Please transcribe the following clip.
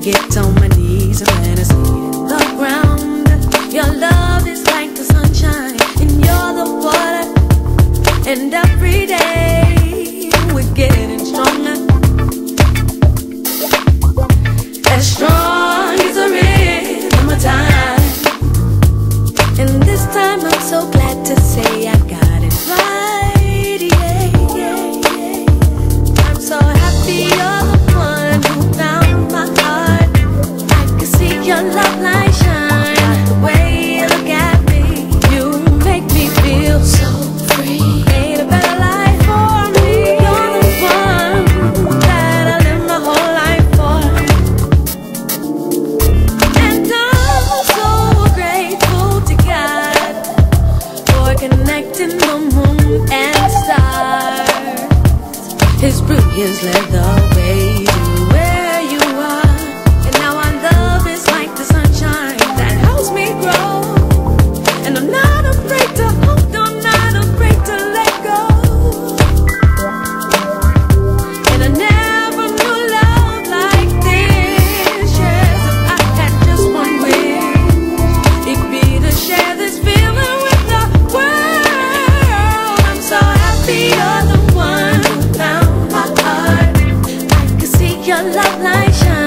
get so many His brilliance led the your light like shine.